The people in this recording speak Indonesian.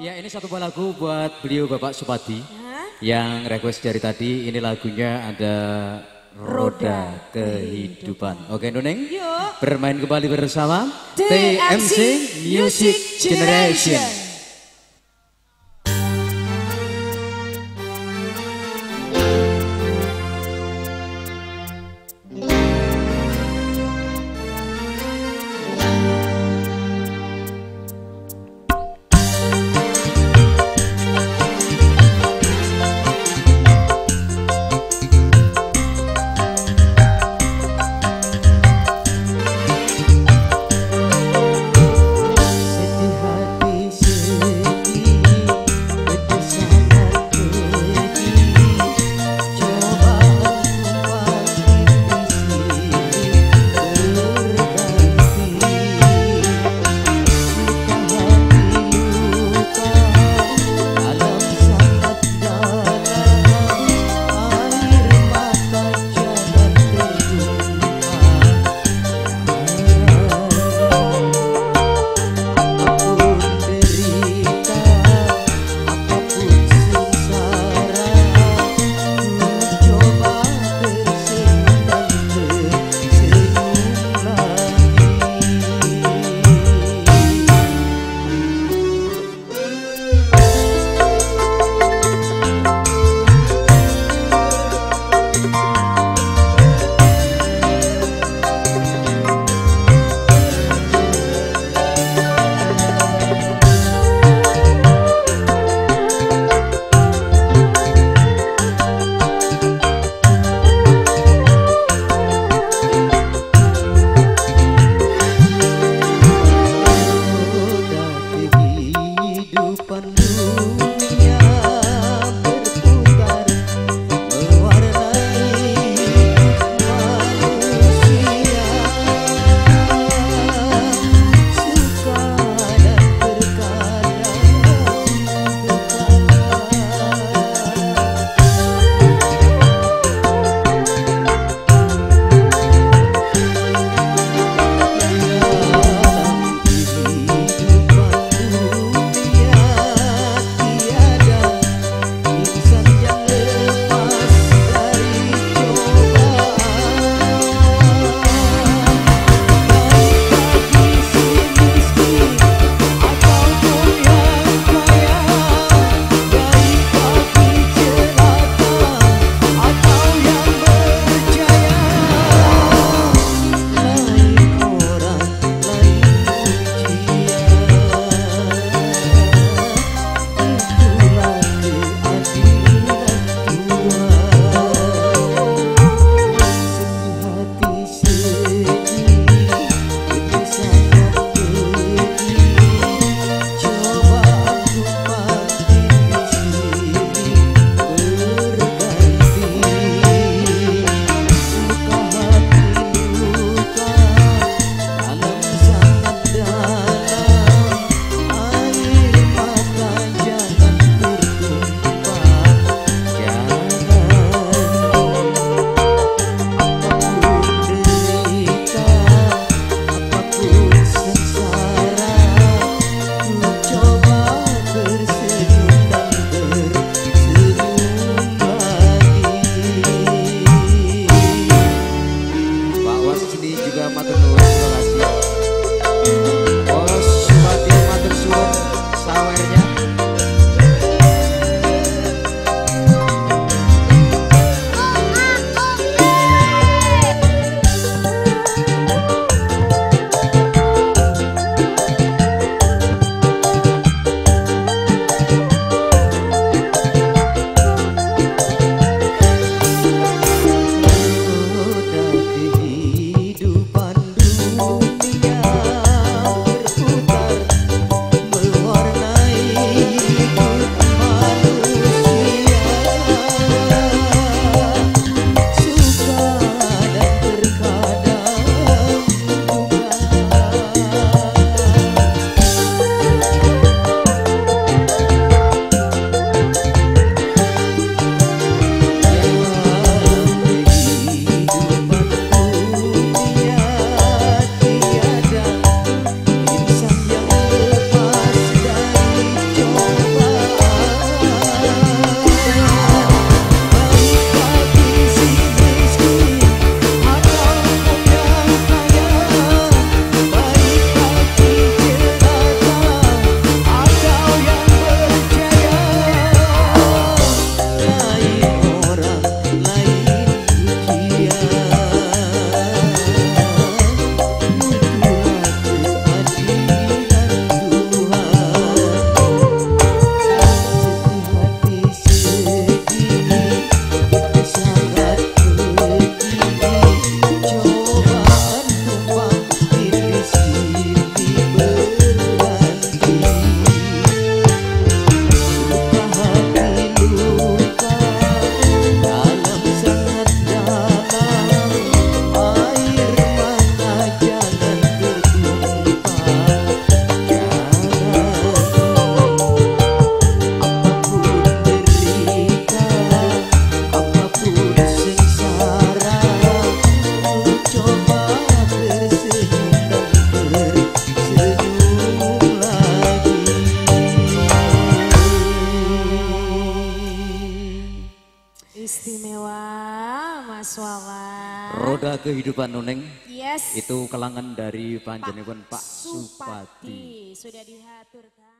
Ya ini satu buah lagu buat beliau Bapak Supati Hah? yang request dari tadi. Ini lagunya ada Roda, Kehidupan. Oke Nuneng, Yuk. bermain kembali bersama TMC Music Generation. Istimewa Mas Wawan. Roda kehidupan Nuneng. Yes. Itu kelangan dari panjenengan Pak, Pak Supati. Supati. Sudah diaturkan.